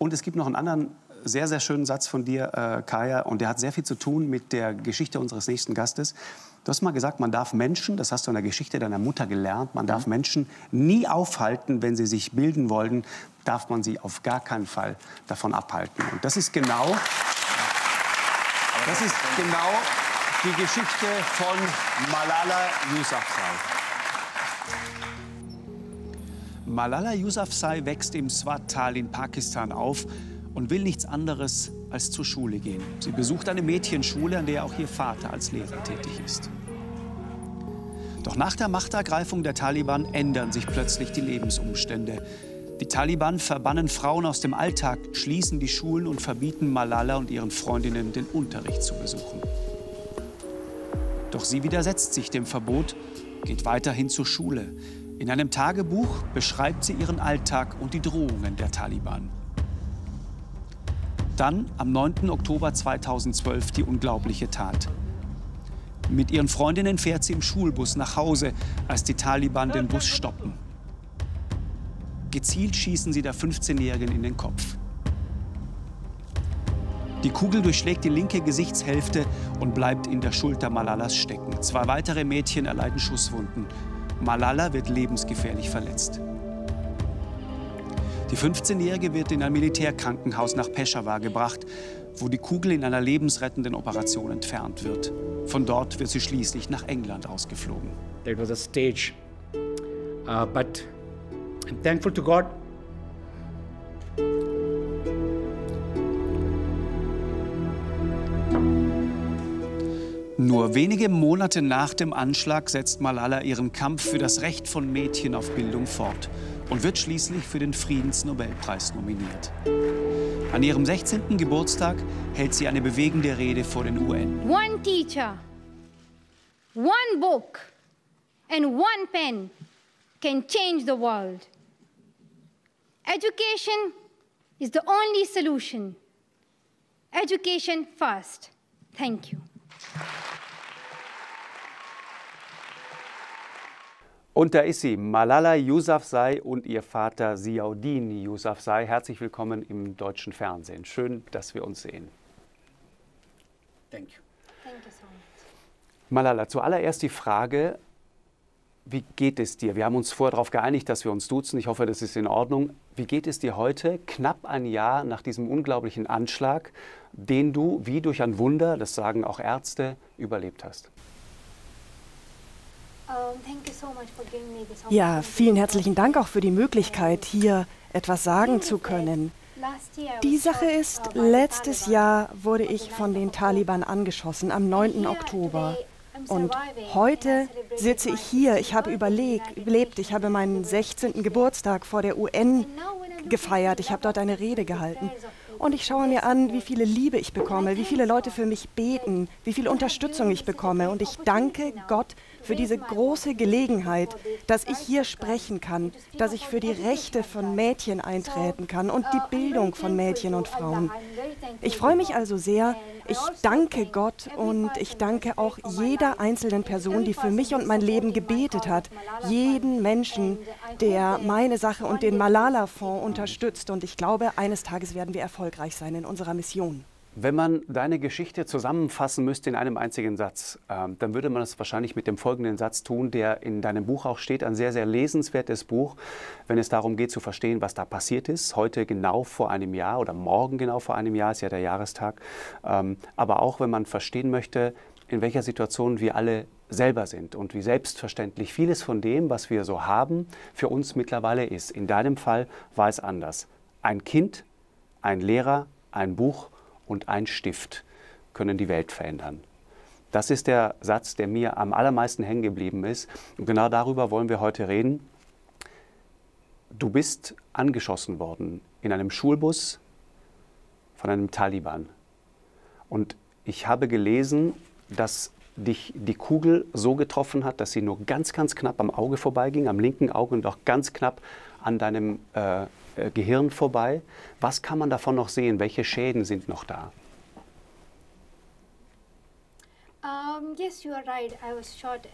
Und es gibt noch einen anderen sehr, sehr schönen Satz von dir, äh, Kaya, und der hat sehr viel zu tun mit der Geschichte unseres nächsten Gastes. Du hast mal gesagt, man darf Menschen, das hast du in der Geschichte deiner Mutter gelernt, man darf mhm. Menschen nie aufhalten, wenn sie sich bilden wollen, darf man sie auf gar keinen Fall davon abhalten. Und das ist genau, das ist genau die Geschichte von Malala Yousafzai. Malala Yousafzai wächst im Swat-Tal in Pakistan auf und will nichts anderes als zur Schule gehen. Sie besucht eine Mädchenschule, an der auch ihr Vater als Lehrer tätig ist. Doch nach der Machtergreifung der Taliban ändern sich plötzlich die Lebensumstände. Die Taliban verbannen Frauen aus dem Alltag, schließen die Schulen und verbieten Malala und ihren Freundinnen den Unterricht zu besuchen. Doch sie widersetzt sich dem Verbot, geht weiterhin zur Schule. In einem Tagebuch beschreibt sie ihren Alltag und die Drohungen der Taliban. Dann, am 9. Oktober 2012, die unglaubliche Tat. Mit ihren Freundinnen fährt sie im Schulbus nach Hause, als die Taliban den Bus stoppen. Gezielt schießen sie der 15-Jährigen in den Kopf. Die Kugel durchschlägt die linke Gesichtshälfte und bleibt in der Schulter Malalas stecken. Zwei weitere Mädchen erleiden Schusswunden. Malala wird lebensgefährlich verletzt. Die 15-Jährige wird in ein Militärkrankenhaus nach Peshawar gebracht, wo die Kugel in einer lebensrettenden Operation entfernt wird. Von dort wird sie schließlich nach England ausgeflogen. That was a stage, uh, but I'm thankful to God. Nur wenige Monate nach dem Anschlag setzt Malala ihren Kampf für das Recht von Mädchen auf Bildung fort und wird schließlich für den Friedensnobelpreis nominiert. An ihrem 16. Geburtstag hält sie eine bewegende Rede vor den UN. One teacher, one book and one pen can change the world. Education is the only solution. Education first. Thank you. Und da ist sie, Malala Yousafzai und ihr Vater Ziauddin Yousafzai. Herzlich willkommen im deutschen Fernsehen. Schön, dass wir uns sehen. Thank you. Thank you so much. Malala, zuallererst die Frage, wie geht es dir? Wir haben uns vorher darauf geeinigt, dass wir uns duzen. Ich hoffe, das ist in Ordnung. Wie geht es dir heute, knapp ein Jahr nach diesem unglaublichen Anschlag, den du wie durch ein Wunder, das sagen auch Ärzte, überlebt hast? Ja, vielen herzlichen Dank auch für die Möglichkeit, hier etwas sagen zu können. Die Sache ist, letztes Jahr wurde ich von den Taliban angeschossen, am 9. Oktober. Und heute sitze ich hier. Ich habe überlegt, überlebt, ich habe meinen 16. Geburtstag vor der UN gefeiert. Ich habe dort eine Rede gehalten. Und ich schaue mir an, wie viele Liebe ich bekomme, wie viele Leute für mich beten, wie viel Unterstützung ich bekomme. Und ich danke Gott für diese große Gelegenheit, dass ich hier sprechen kann, dass ich für die Rechte von Mädchen eintreten kann und die Bildung von Mädchen und Frauen. Ich freue mich also sehr. Ich danke Gott und ich danke auch jeder einzelnen Person, die für mich und mein Leben gebetet hat. Jeden Menschen, der meine Sache und den Malala-Fonds unterstützt. Und ich glaube, eines Tages werden wir erfolgreich sein in unserer Mission. Wenn man deine Geschichte zusammenfassen müsste in einem einzigen Satz, äh, dann würde man es wahrscheinlich mit dem folgenden Satz tun, der in deinem Buch auch steht. Ein sehr, sehr lesenswertes Buch, wenn es darum geht zu verstehen, was da passiert ist. Heute genau vor einem Jahr oder morgen genau vor einem Jahr ist ja der Jahrestag. Ähm, aber auch wenn man verstehen möchte, in welcher Situation wir alle selber sind und wie selbstverständlich vieles von dem, was wir so haben, für uns mittlerweile ist. In deinem Fall war es anders. Ein Kind, ein Lehrer, ein Buch und ein Stift können die Welt verändern. Das ist der Satz, der mir am allermeisten hängen geblieben ist. Und genau darüber wollen wir heute reden. Du bist angeschossen worden in einem Schulbus von einem Taliban. Und ich habe gelesen, dass dich die Kugel so getroffen hat, dass sie nur ganz, ganz knapp am Auge vorbeiging, am linken Auge und auch ganz knapp an deinem äh, Gehirn vorbei. Was kann man davon noch sehen? Welche Schäden sind noch da?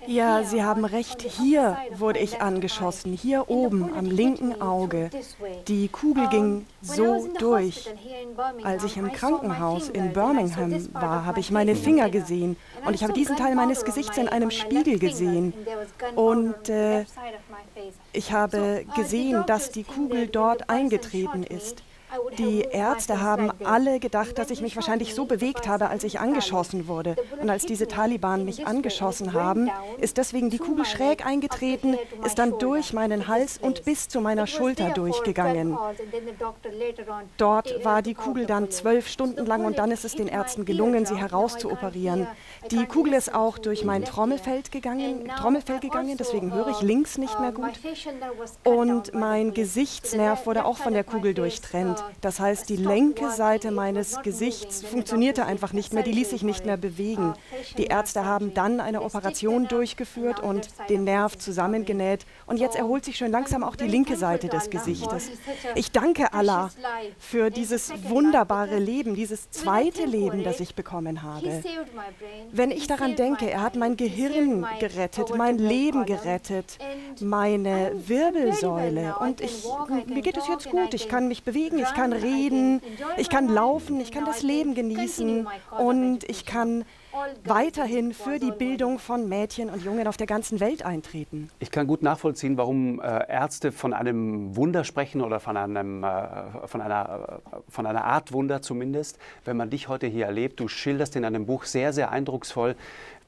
Ja, Sie haben recht. Hier wurde ich angeschossen, hier oben am linken Auge. Die Kugel ging so durch. Als ich im Krankenhaus in Birmingham war, habe ich meine Finger gesehen und ich habe diesen Teil meines Gesichts in einem Spiegel gesehen. Und äh, ich habe gesehen, dass die Kugel dort eingetreten ist. Die Ärzte haben alle gedacht, dass ich mich wahrscheinlich so bewegt habe, als ich angeschossen wurde. Und als diese Taliban mich angeschossen haben, ist deswegen die Kugel schräg eingetreten, ist dann durch meinen Hals und bis zu meiner Schulter durchgegangen. Dort war die Kugel dann zwölf Stunden lang und dann ist es den Ärzten gelungen, sie herauszuoperieren. Die Kugel ist auch durch mein Trommelfell gegangen, Trommelfell gegangen, deswegen höre ich links nicht mehr gut. Und mein Gesichtsnerv wurde auch von der Kugel durchtrennt. Das heißt, die linke Seite meines Gesichts funktionierte einfach nicht mehr, die ließ sich nicht mehr bewegen. Die Ärzte haben dann eine Operation durchgeführt und den Nerv zusammengenäht. Und jetzt erholt sich schon langsam auch die linke Seite des Gesichtes. Ich danke Allah für dieses wunderbare Leben, dieses zweite Leben, das ich bekommen habe. Wenn ich daran denke, er hat mein Gehirn gerettet, mein Leben gerettet, meine Wirbelsäule und ich, mir geht es jetzt gut, ich kann mich bewegen, ich kann reden, ich kann laufen, ich kann das Leben genießen und ich kann weiterhin für die Bildung von Mädchen und Jungen auf der ganzen Welt eintreten. Ich kann gut nachvollziehen, warum äh, Ärzte von einem Wunder sprechen oder von, einem, äh, von, einer, äh, von einer Art Wunder zumindest. Wenn man dich heute hier erlebt, du schilderst in einem Buch sehr, sehr eindrucksvoll,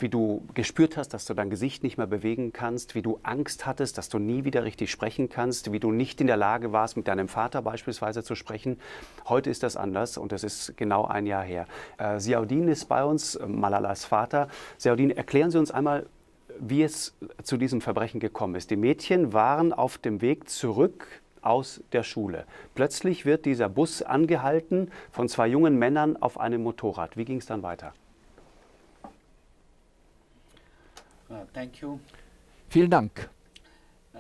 wie du gespürt hast, dass du dein Gesicht nicht mehr bewegen kannst, wie du Angst hattest, dass du nie wieder richtig sprechen kannst, wie du nicht in der Lage warst, mit deinem Vater beispielsweise zu sprechen. Heute ist das anders und das ist genau ein Jahr her. Äh, Ziaudin ist bei uns, Malalas Vater. Ziaudin, erklären Sie uns einmal, wie es zu diesem Verbrechen gekommen ist. Die Mädchen waren auf dem Weg zurück aus der Schule. Plötzlich wird dieser Bus angehalten von zwei jungen Männern auf einem Motorrad. Wie ging es dann weiter? Uh, thank you. Vielen Dank. Uh,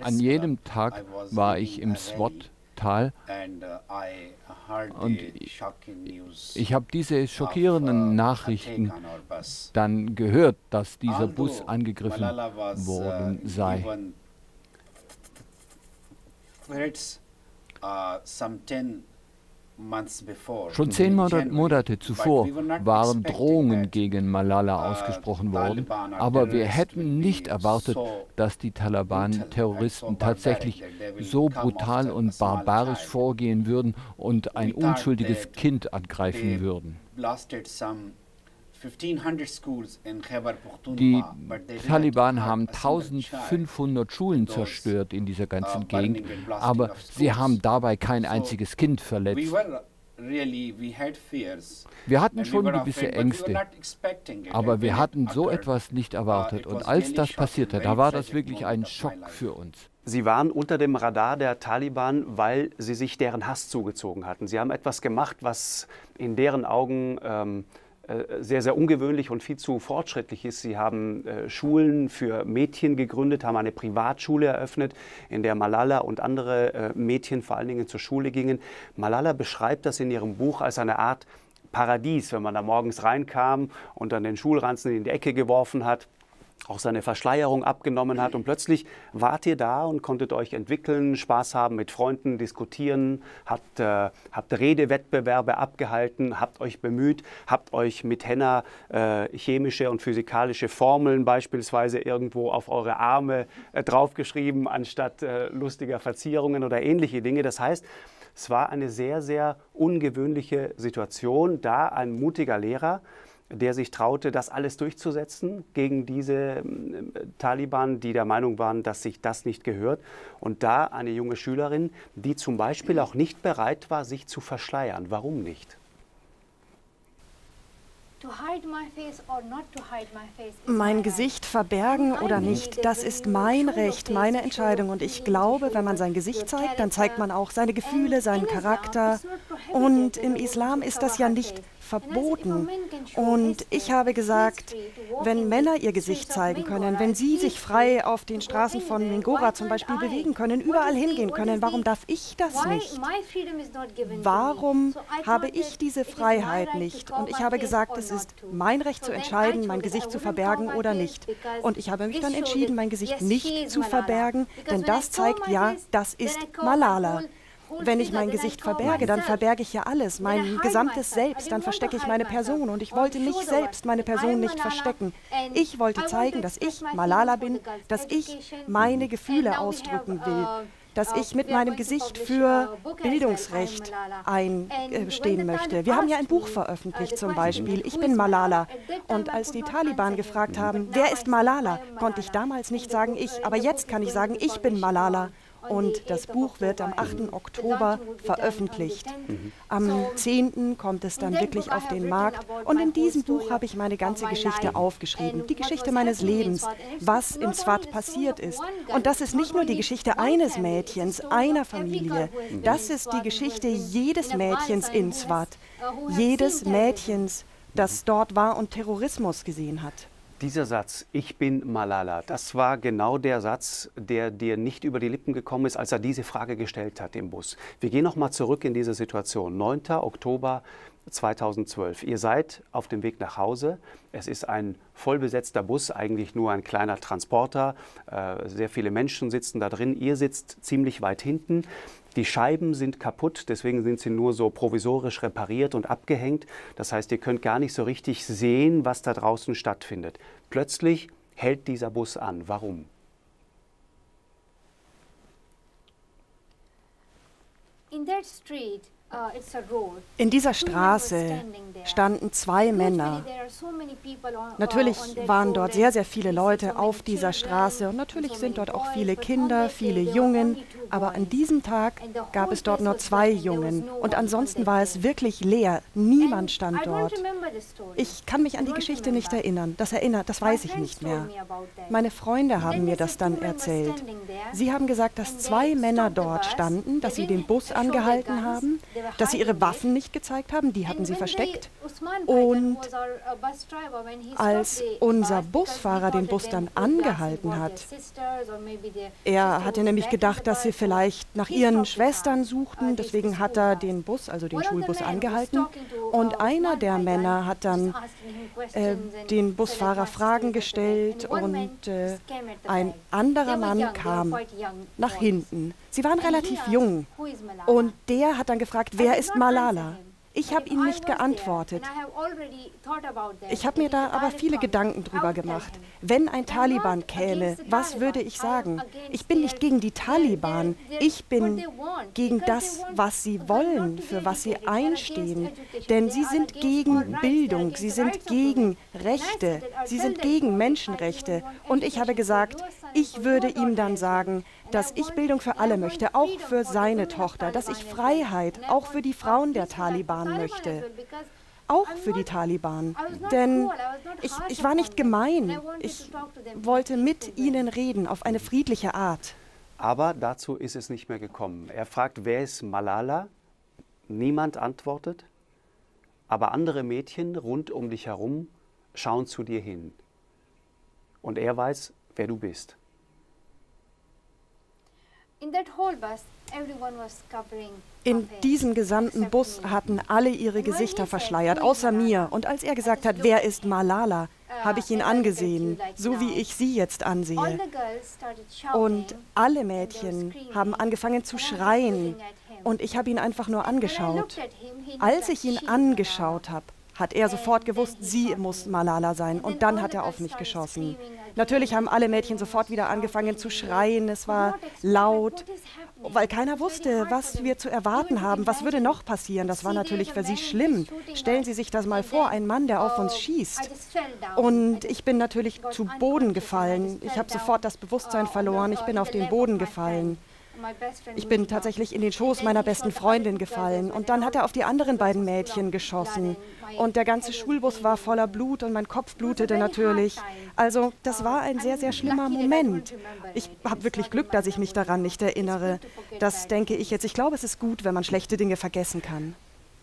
An jedem Tag war ich im SWAT-Tal uh, und ich habe diese schockierenden Nachrichten dann gehört, dass dieser Bus angegriffen worden sei. Schon zehn Monate zuvor waren Drohungen gegen Malala uh, ausgesprochen worden, aber wir hätten nicht erwartet, dass die Taliban-Terroristen tatsächlich so brutal und barbarisch vorgehen würden und ein unschuldiges Kind angreifen würden. Die Taliban haben 1500 Schulen zerstört in dieser ganzen uh, Gegend, aber sie haben dabei kein einziges Kind verletzt. Wir hatten schon gewisse Ängste, aber wir hatten so etwas nicht uh, erwartet. Und als das passierte, da war das wirklich ein Schock für uns. Sie waren unter dem Radar der Taliban, weil sie sich deren Hass zugezogen hatten. Sie haben etwas gemacht, was in deren Augen ähm, äh, sehr, sehr ungewöhnlich und viel zu fortschrittlich ist. Sie haben äh, Schulen für Mädchen gegründet, haben eine Privatschule eröffnet, in der Malala und andere äh, Mädchen vor allen Dingen zur Schule gingen. Malala beschreibt das in ihrem Buch als eine Art Paradies, wenn man da morgens reinkam und dann den Schulranzen in die Ecke geworfen hat auch seine Verschleierung abgenommen hat. Und plötzlich wart ihr da und konntet euch entwickeln, Spaß haben mit Freunden, diskutieren, habt, äh, habt Redewettbewerbe abgehalten, habt euch bemüht, habt euch mit Henna äh, chemische und physikalische Formeln beispielsweise irgendwo auf eure Arme äh, draufgeschrieben, anstatt äh, lustiger Verzierungen oder ähnliche Dinge. Das heißt, es war eine sehr, sehr ungewöhnliche Situation, da ein mutiger Lehrer, der sich traute, das alles durchzusetzen gegen diese äh, Taliban, die der Meinung waren, dass sich das nicht gehört. Und da eine junge Schülerin, die zum Beispiel auch nicht bereit war, sich zu verschleiern. Warum nicht? Mein Gesicht verbergen oder nicht, das ist mein Recht, meine Entscheidung. Und ich glaube, wenn man sein Gesicht zeigt, dann zeigt man auch seine Gefühle, seinen Charakter. Und im Islam ist das ja nicht verboten. Und ich habe gesagt, wenn Männer ihr Gesicht zeigen können, wenn sie sich frei auf den Straßen von Mingora zum Beispiel bewegen können, überall hingehen können, warum darf ich das nicht? Warum habe ich diese Freiheit nicht? Und ich habe gesagt, es ist mein Recht zu entscheiden, mein Gesicht zu verbergen oder nicht. Und ich habe mich dann entschieden, mein Gesicht nicht zu verbergen, denn das zeigt, ja, das ist Malala. Wenn ich mein Gesicht verberge, dann verberge ich ja alles, mein gesamtes Selbst, dann verstecke ich meine Person. Und ich wollte mich selbst, meine Person nicht verstecken. Ich wollte zeigen, dass ich Malala bin, dass ich meine Gefühle ausdrücken will, dass ich mit meinem Gesicht für Bildungsrecht einstehen möchte. Wir haben ja ein Buch veröffentlicht zum Beispiel, Ich bin Malala. Und als die Taliban gefragt haben, wer ist Malala, konnte ich damals nicht sagen ich, aber jetzt kann ich sagen, ich bin Malala und das Buch wird am 8. Oktober veröffentlicht. Am 10. kommt es dann wirklich auf den Markt und in diesem Buch habe ich meine ganze Geschichte aufgeschrieben, die Geschichte meines Lebens, was in Swat passiert ist. Und das ist nicht nur die Geschichte eines Mädchens, einer Familie, das ist die Geschichte jedes Mädchens in Swat, jedes Mädchens, das dort war und Terrorismus gesehen hat. Dieser Satz, ich bin Malala, das war genau der Satz, der dir nicht über die Lippen gekommen ist, als er diese Frage gestellt hat im Bus. Wir gehen nochmal zurück in diese Situation. 9. Oktober 2012. Ihr seid auf dem Weg nach Hause. Es ist ein vollbesetzter Bus, eigentlich nur ein kleiner Transporter. Äh, sehr viele Menschen sitzen da drin. Ihr sitzt ziemlich weit hinten. Die Scheiben sind kaputt, deswegen sind sie nur so provisorisch repariert und abgehängt. Das heißt, ihr könnt gar nicht so richtig sehen, was da draußen stattfindet. Plötzlich hält dieser Bus an. Warum? In that street, in dieser Straße standen zwei Männer. Natürlich uh, waren dort sehr, sehr viele Leute auf dieser Straße und natürlich sind dort auch viele Kinder, viele Jungen, aber an diesem Tag gab es dort nur zwei Jungen und ansonsten war es wirklich leer. Niemand stand dort. Ich kann mich an die Geschichte nicht erinnern. Das erinnert, das weiß ich nicht mehr. Meine Freunde haben mir das dann erzählt. Sie haben gesagt, dass zwei Männer dort standen, dass sie den Bus angehalten haben dass sie ihre Waffen nicht gezeigt haben, die hatten sie versteckt. Und als unser Busfahrer den Bus dann angehalten hat, er hatte nämlich gedacht, dass sie vielleicht nach ihren Schwestern suchten, deswegen hat er den Bus, also den Schulbus, angehalten. Und einer der Männer hat dann äh, den Busfahrer Fragen gestellt und äh, ein anderer Mann kam nach hinten. Sie waren relativ jung und der hat dann gefragt, wer ist Malala? Ich habe ihm nicht geantwortet. Ich habe mir da aber viele Gedanken drüber gemacht. Wenn ein Taliban käme, was würde ich sagen? Ich bin nicht gegen die Taliban. Ich bin gegen das, was sie wollen, für was sie einstehen. Denn sie sind gegen Bildung, sie sind gegen Rechte, sie sind gegen Menschenrechte. Und ich habe gesagt, ich würde ihm dann sagen, dass ich Bildung für alle möchte, auch für seine Tochter, dass ich Freiheit auch für die Frauen der Taliban möchte. Auch für die Taliban. Denn ich, ich war nicht gemein. Ich wollte mit ihnen reden auf eine friedliche Art. Aber dazu ist es nicht mehr gekommen. Er fragt, wer ist Malala? Niemand antwortet. Aber andere Mädchen rund um dich herum schauen zu dir hin. Und er weiß, wer du bist. In diesem gesamten Bus hatten alle ihre Gesichter verschleiert, außer mir. Und als er gesagt hat, wer ist Malala, uh, habe ich ihn angesehen, so wie ich sie jetzt ansehe. Und alle Mädchen haben angefangen zu schreien. Und ich habe ihn einfach nur angeschaut. Als ich ihn angeschaut habe, hat er sofort gewusst, sie muss Malala sein. Und dann hat er auf mich geschossen. Natürlich haben alle Mädchen sofort wieder angefangen zu schreien. Es war laut, weil keiner wusste, was wir zu erwarten haben. Was würde noch passieren? Das war natürlich für sie schlimm. Stellen Sie sich das mal vor, ein Mann, der auf uns schießt. Und ich bin natürlich zu Boden gefallen. Ich habe sofort das Bewusstsein verloren. Ich bin auf den Boden gefallen. Ich bin tatsächlich in den Schoß meiner besten Freundin gefallen und dann hat er auf die anderen beiden Mädchen geschossen und der ganze Schulbus war voller Blut und mein Kopf blutete natürlich. Also das war ein sehr, sehr schlimmer Moment. Ich habe wirklich Glück, dass ich mich daran nicht erinnere. Das denke ich jetzt. Ich glaube, es ist gut, wenn man schlechte Dinge vergessen kann.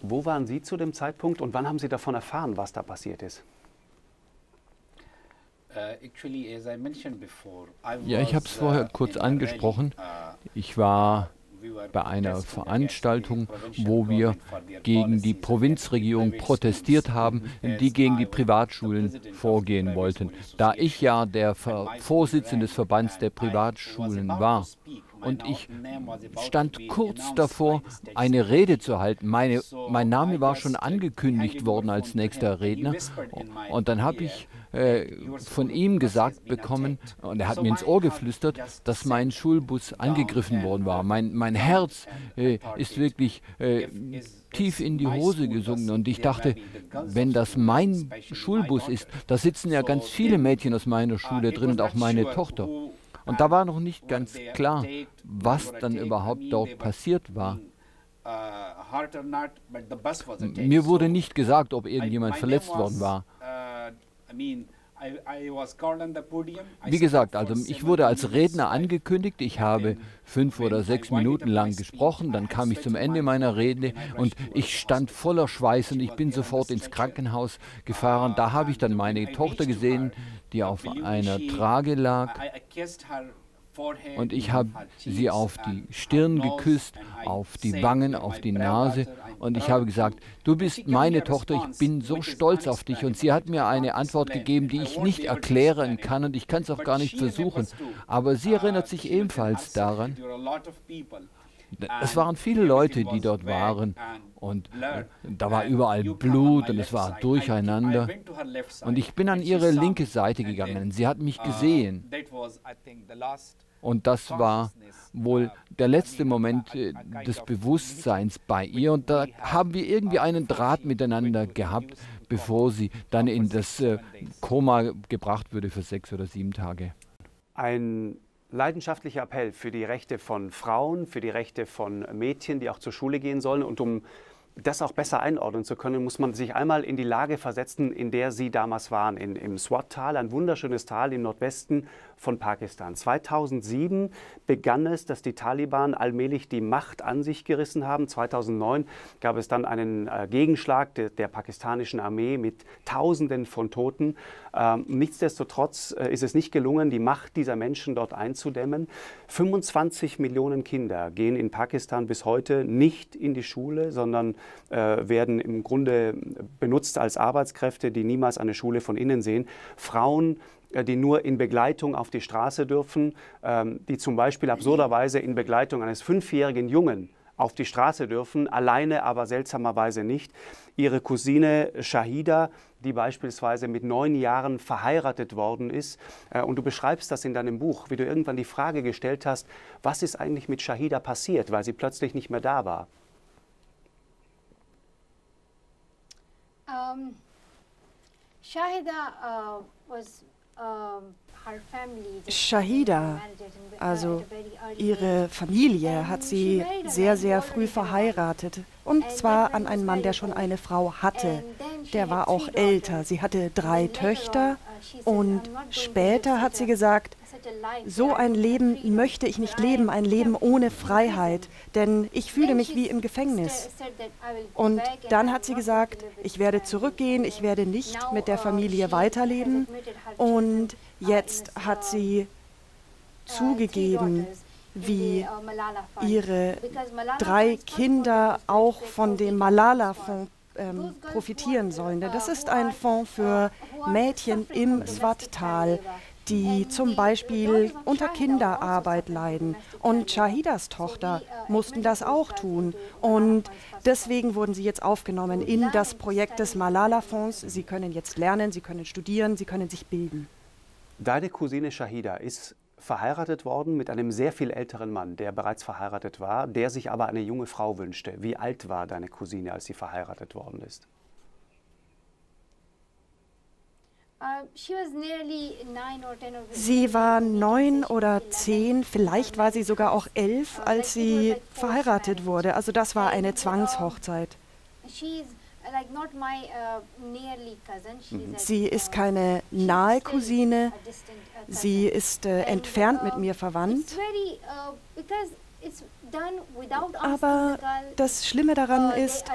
Wo waren Sie zu dem Zeitpunkt und wann haben Sie davon erfahren, was da passiert ist? Uh, ja, ich habe es vorher uh, kurz angesprochen. Uh, ich war bei einer Veranstaltung, wo wir gegen die Provinzregierung protestiert haben, die gegen die Privatschulen vorgehen wollten. Da ich ja der Vorsitzende des Verbands der Privatschulen war und ich stand kurz davor, eine Rede zu halten. Meine, mein Name war schon angekündigt worden als nächster Redner. und dann habe ich äh, von ihm gesagt bekommen, und er hat mir ins Ohr geflüstert, dass mein Schulbus angegriffen worden war. Mein, mein Herz äh, ist wirklich äh, tief in die Hose gesunken. Und ich dachte, wenn das mein Schulbus ist, da sitzen ja ganz viele Mädchen aus meiner Schule drin und auch meine Tochter. Und da war noch nicht ganz klar, was dann überhaupt dort passiert war. Mir wurde nicht gesagt, ob irgendjemand verletzt worden war. Wie gesagt, also ich wurde als Redner angekündigt. Ich habe fünf oder sechs Minuten lang gesprochen. Dann kam ich zum Ende meiner Rede und ich stand voller Schweiß und ich bin sofort ins Krankenhaus gefahren. Da habe ich dann meine Tochter gesehen, die auf einer Trage lag. Und ich habe sie auf die Stirn geküsst, auf die Wangen, auf die Nase. Und ich habe gesagt, du bist meine Tochter, ich bin so stolz auf dich. Und sie hat mir eine Antwort gegeben, die ich nicht erklären kann und ich kann es auch gar nicht versuchen. Aber sie erinnert sich ebenfalls daran. Es waren viele Leute, die dort waren und äh, da war überall Blut und es war durcheinander. Und ich bin an ihre linke Seite gegangen. Sie hat mich gesehen. Und das war wohl der letzte Moment äh, des Bewusstseins bei ihr. Und da haben wir irgendwie einen Draht miteinander gehabt, bevor sie dann in das äh, Koma gebracht wurde für sechs oder sieben Tage. Ein leidenschaftlicher Appell für die Rechte von Frauen, für die Rechte von Mädchen, die auch zur Schule gehen sollen. Und um das auch besser einordnen zu können, muss man sich einmal in die Lage versetzen, in der Sie damals waren, in, im Swat-Tal, ein wunderschönes Tal im Nordwesten von Pakistan. 2007 begann es, dass die Taliban allmählich die Macht an sich gerissen haben. 2009 gab es dann einen äh, Gegenschlag de, der pakistanischen Armee mit Tausenden von Toten. Ähm, nichtsdestotrotz äh, ist es nicht gelungen, die Macht dieser Menschen dort einzudämmen. 25 Millionen Kinder gehen in Pakistan bis heute nicht in die Schule, sondern äh, werden im Grunde benutzt als Arbeitskräfte, die niemals eine Schule von innen sehen. Frauen äh, die nur in Begleitung auf die Straße dürfen, ähm, die zum Beispiel absurderweise in Begleitung eines fünfjährigen Jungen auf die Straße dürfen, alleine aber seltsamerweise nicht. Ihre Cousine Shahida, die beispielsweise mit neun Jahren verheiratet worden ist. Äh, und du beschreibst das in deinem Buch, wie du irgendwann die Frage gestellt hast, was ist eigentlich mit Shahida passiert, weil sie plötzlich nicht mehr da war. Um, Shahida uh, was Shahida, also ihre Familie, hat sie sehr, sehr früh verheiratet. Und zwar an einen Mann, der schon eine Frau hatte. Der war auch älter. Sie hatte drei Töchter. Und später hat sie gesagt, so ein Leben möchte ich nicht leben, ein Leben ohne Freiheit, denn ich fühle mich wie im Gefängnis. Und dann hat sie gesagt, ich werde zurückgehen, ich werde nicht mit der Familie weiterleben. Und jetzt hat sie zugegeben, wie ihre drei Kinder auch von dem Malala-Fonds ähm, profitieren sollen. Denn das ist ein Fonds für Mädchen im Swat-Tal, die zum Beispiel unter Kinderarbeit leiden. Und Shahidas Tochter mussten das auch tun. Und deswegen wurden sie jetzt aufgenommen in das Projekt des Malala-Fonds. Sie können jetzt lernen, sie können studieren, sie können sich bilden. Deine Cousine Shahida ist verheiratet worden mit einem sehr viel älteren Mann, der bereits verheiratet war, der sich aber eine junge Frau wünschte. Wie alt war deine Cousine, als sie verheiratet worden ist? Uh, sie war neun oder zehn, vielleicht war sie sogar auch elf, als sie verheiratet wurde. Also das war eine Zwangshochzeit. Uh, sie ist keine nahe Cousine, sie ist äh, entfernt mit mir verwandt. Aber das Schlimme daran uh, ist,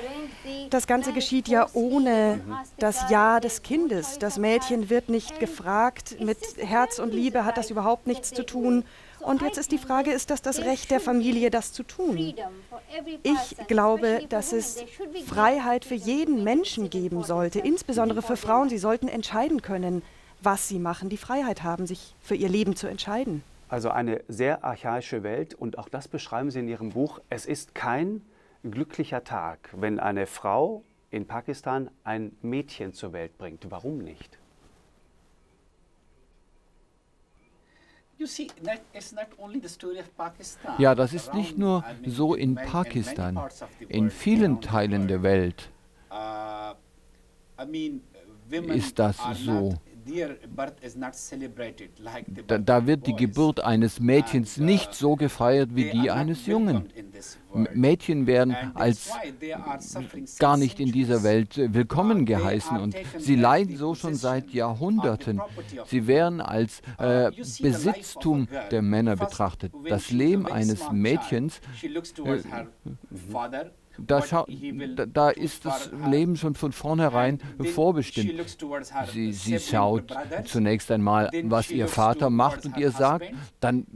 das Ganze geschieht ja ohne das Ja des Kindes. Das Mädchen wird nicht gefragt, mit Herz und Liebe hat das überhaupt nichts zu tun. Und jetzt ist die Frage, ist das das Recht der Familie, das zu tun? Ich glaube, dass es Freiheit für jeden Menschen geben sollte, insbesondere für Frauen. Sie sollten entscheiden können, was sie machen, die Freiheit haben, sich für ihr Leben zu entscheiden. Also eine sehr archaische Welt und auch das beschreiben Sie in Ihrem Buch. Es ist kein glücklicher Tag, wenn eine Frau in Pakistan ein Mädchen zur Welt bringt. Warum nicht? Ja, das ist nicht nur so in Pakistan, in vielen Teilen der Welt uh, ist das so. Da, da, wird die Geburt eines Mädchens uh, nicht so gefeiert wie die eines Jungen. Mädchen werden als gar nicht in dieser Welt äh, willkommen geheißen und sie leiden so schon seit Jahrhunderten. Sie werden als uh, äh, Besitztum der Männer betrachtet. Das Leben eines Mädchens äh, da, da, ist das Leben schon von vornherein vorbestimmt. Sie, sie schaut zunächst einmal, was ihr Vater macht und ihr sagt, dann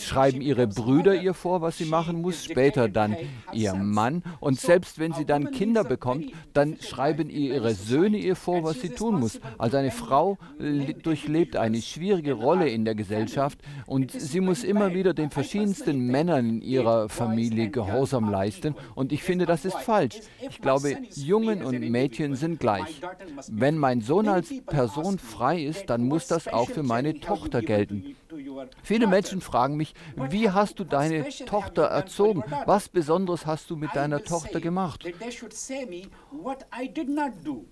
schreiben ihre Brüder ihr vor, was sie machen muss, später dann ihr Mann. Und selbst wenn sie dann Kinder bekommt, dann schreiben ihr ihre Söhne ihr vor, was sie tun muss. Also eine Frau durchlebt eine schwierige Rolle in der Gesellschaft. Und sie muss immer wieder den verschiedensten Männern in ihrer Familie Gehorsam leisten. und ich finde, finde, das ist falsch. Ich glaube, Jungen und Mädchen sind gleich. Wenn mein Sohn als Person frei ist, dann muss das auch für meine Tochter gelten. Viele Menschen fragen mich, wie hast du deine Tochter erzogen? Was Besonderes hast du mit deiner Tochter gemacht?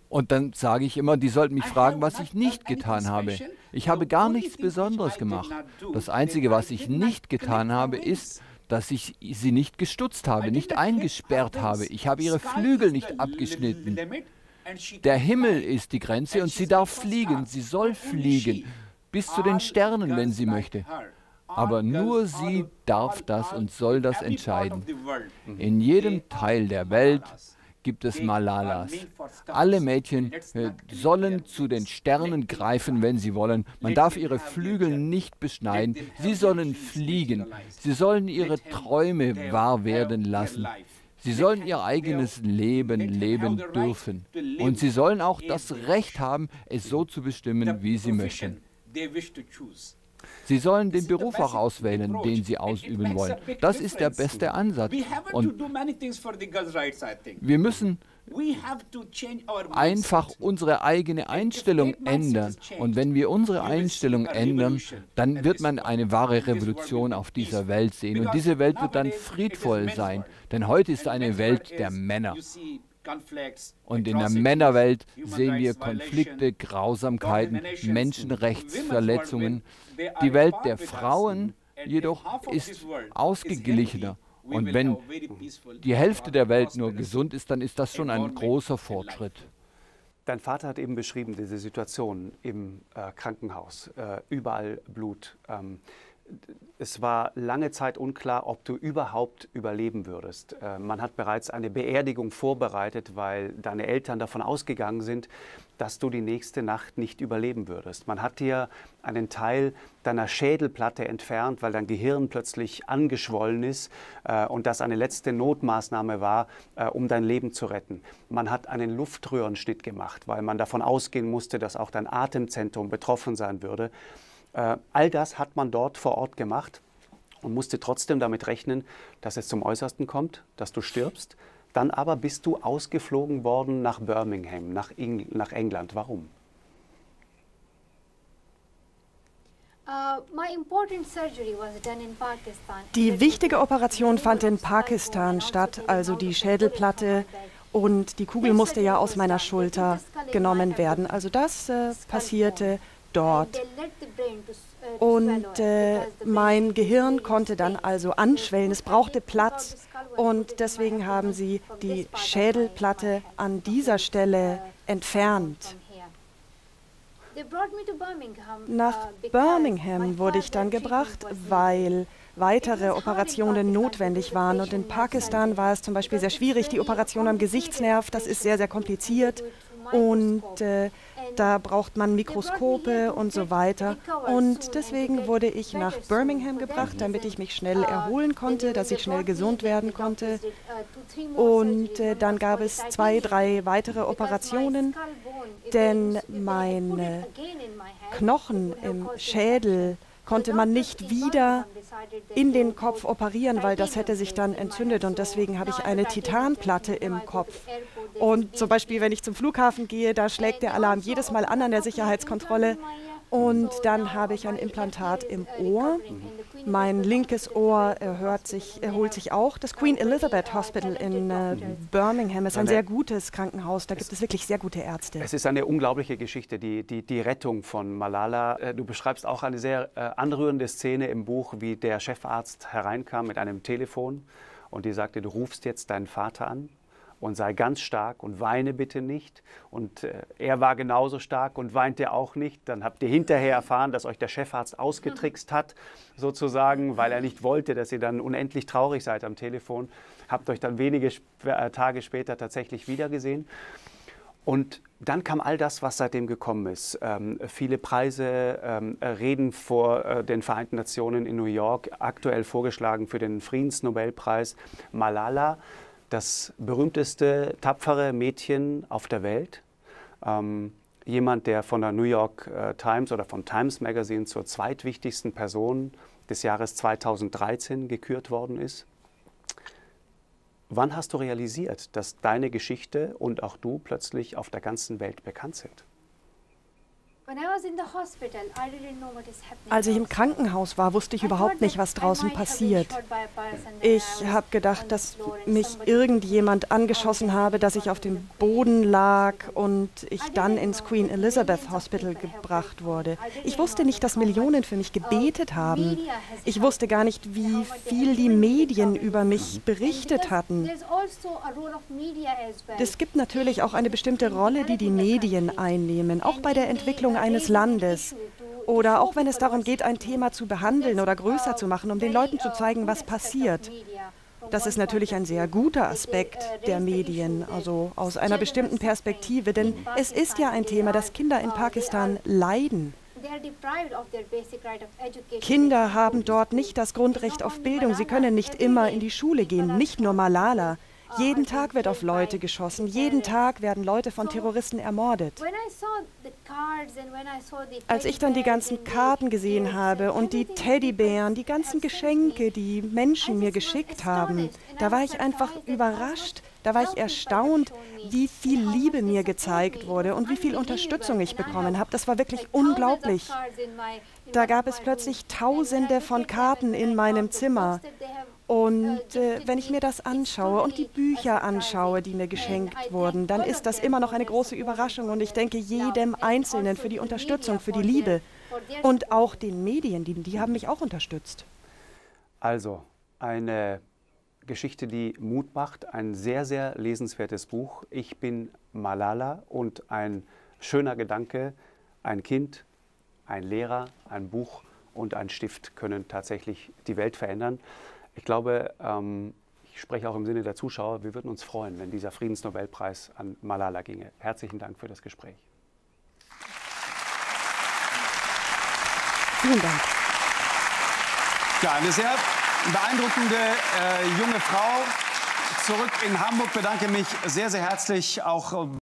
Und dann sage ich immer, die sollten mich fragen, was ich nicht getan habe. Ich habe gar nichts Besonderes gemacht. Das Einzige, was ich nicht getan habe, ist, dass ich sie nicht gestutzt habe, nicht eingesperrt habe. Ich habe ihre Flügel nicht abgeschnitten. Der Himmel ist die Grenze und sie darf fliegen, sie soll fliegen, bis zu den Sternen, wenn sie möchte. Aber nur sie darf das und soll das entscheiden. In jedem Teil der Welt gibt es Malalas. Alle Mädchen äh, sollen zu den Sternen greifen, wenn sie wollen. Man darf ihre Flügel nicht beschneiden. Sie sollen fliegen. Sie sollen ihre Träume wahr werden lassen. Sie sollen ihr eigenes Leben leben dürfen. Und sie sollen auch das Recht haben, es so zu bestimmen, wie sie möchten. Sie sollen den Beruf auch auswählen, den sie ausüben wollen. Das ist der beste Ansatz. Und wir müssen einfach unsere eigene Einstellung ändern. Und wenn wir unsere Einstellung ändern, dann wird man eine wahre Revolution auf dieser Welt sehen. Und diese Welt wird dann friedvoll sein. Denn heute ist eine Welt der Männer. Und in der Männerwelt sehen wir Konflikte, Grausamkeiten, Menschenrechtsverletzungen. Die Welt der Frauen jedoch ist ausgeglichener. Und wenn die Hälfte der Welt nur gesund ist, dann ist das schon ein großer Fortschritt. Dein Vater hat eben beschrieben, diese Situation im äh, Krankenhaus, äh, überall Blut. Ähm, es war lange Zeit unklar, ob du überhaupt überleben würdest. Äh, man hat bereits eine Beerdigung vorbereitet, weil deine Eltern davon ausgegangen sind, dass du die nächste Nacht nicht überleben würdest. Man hat dir einen Teil deiner Schädelplatte entfernt, weil dein Gehirn plötzlich angeschwollen ist äh, und das eine letzte Notmaßnahme war, äh, um dein Leben zu retten. Man hat einen Luftröhrenschnitt gemacht, weil man davon ausgehen musste, dass auch dein Atemzentrum betroffen sein würde. Äh, all das hat man dort vor Ort gemacht und musste trotzdem damit rechnen, dass es zum Äußersten kommt, dass du stirbst. Dann aber bist du ausgeflogen worden nach Birmingham, nach, Eng nach England. Warum? Uh, die wichtige Operation fand in Pakistan statt, also die Schädelplatte und die Kugel musste ja aus meiner Schulter genommen werden. Also das äh, passierte dort. Und äh, mein Gehirn konnte dann also anschwellen. Es brauchte Platz und deswegen haben sie die Schädelplatte an dieser Stelle entfernt. Nach Birmingham wurde ich dann gebracht, weil weitere Operationen notwendig waren. Und in Pakistan war es zum Beispiel sehr schwierig. Die Operation am Gesichtsnerv, das ist sehr, sehr kompliziert. Und äh, da braucht man Mikroskope und so weiter. Und deswegen wurde ich nach Birmingham gebracht, damit ich mich schnell erholen konnte, dass ich schnell gesund werden konnte. Und äh, dann gab es zwei, drei weitere Operationen, denn meine Knochen im Schädel konnte man nicht wieder in den Kopf operieren, weil das hätte sich dann entzündet und deswegen habe ich eine Titanplatte im Kopf. Und zum Beispiel, wenn ich zum Flughafen gehe, da schlägt der Alarm jedes Mal an an der Sicherheitskontrolle. Und dann habe ich ein Implantat im Ohr. Mein linkes Ohr erhört sich, erholt sich auch. Das Queen Elizabeth Hospital in äh, Birmingham ist ein sehr gutes Krankenhaus. Da gibt es wirklich sehr gute Ärzte. Es ist eine unglaubliche Geschichte, die, die, die Rettung von Malala. Äh, du beschreibst auch eine sehr äh, anrührende Szene im Buch, wie der Chefarzt hereinkam mit einem Telefon und die sagte, du rufst jetzt deinen Vater an und sei ganz stark und weine bitte nicht. Und äh, er war genauso stark und weinte auch nicht. Dann habt ihr hinterher erfahren, dass euch der Chefarzt ausgetrickst hat, sozusagen, weil er nicht wollte, dass ihr dann unendlich traurig seid am Telefon. Habt euch dann wenige äh, Tage später tatsächlich wiedergesehen. Und dann kam all das, was seitdem gekommen ist. Ähm, viele Preise, ähm, Reden vor äh, den Vereinten Nationen in New York, aktuell vorgeschlagen für den Friedensnobelpreis. Malala das berühmteste, tapfere Mädchen auf der Welt. Ähm, jemand, der von der New York äh, Times oder von Times Magazine zur zweitwichtigsten Person des Jahres 2013 gekürt worden ist. Wann hast du realisiert, dass deine Geschichte und auch du plötzlich auf der ganzen Welt bekannt sind? Als ich im Krankenhaus war, wusste ich überhaupt nicht, was draußen passiert. Ich habe gedacht, dass mich irgendjemand angeschossen habe, dass ich auf dem Boden lag und ich dann ins Queen Elizabeth Hospital gebracht wurde. Ich wusste nicht, dass Millionen für mich gebetet haben. Ich wusste gar nicht, wie viel die Medien über mich berichtet hatten. Es gibt natürlich auch eine bestimmte Rolle, die die Medien einnehmen, auch bei der Entwicklung eines Landes. Oder auch wenn es darum geht, ein Thema zu behandeln oder größer zu machen, um den Leuten zu zeigen, was passiert. Das ist natürlich ein sehr guter Aspekt der Medien, also aus einer bestimmten Perspektive, denn es ist ja ein Thema, dass Kinder in Pakistan leiden. Kinder haben dort nicht das Grundrecht auf Bildung, sie können nicht immer in die Schule gehen, nicht nur Malala. Jeden Tag wird auf Leute geschossen, jeden Tag werden Leute von Terroristen ermordet. Als ich dann die ganzen Karten gesehen habe und die Teddybären, die ganzen Geschenke, die Menschen mir geschickt haben, da war ich einfach überrascht, da war ich erstaunt, wie viel Liebe mir gezeigt wurde und wie viel Unterstützung ich bekommen habe. Das war wirklich unglaublich. Da gab es plötzlich Tausende von Karten in meinem Zimmer. Und äh, wenn ich mir das anschaue und die Bücher anschaue, die mir geschenkt wurden, dann ist das immer noch eine große Überraschung. Und ich denke jedem Einzelnen für die Unterstützung, für die Liebe und auch den Medien, die, die haben mich auch unterstützt. Also eine Geschichte, die Mut macht, ein sehr, sehr lesenswertes Buch. Ich bin Malala und ein schöner Gedanke, ein Kind, ein Lehrer, ein Buch und ein Stift können tatsächlich die Welt verändern. Ich glaube, ähm, ich spreche auch im Sinne der Zuschauer, wir würden uns freuen, wenn dieser Friedensnobelpreis an Malala ginge. Herzlichen Dank für das Gespräch. Vielen Dank. Ja, eine sehr beeindruckende äh, junge Frau. Zurück in Hamburg bedanke mich sehr, sehr herzlich auch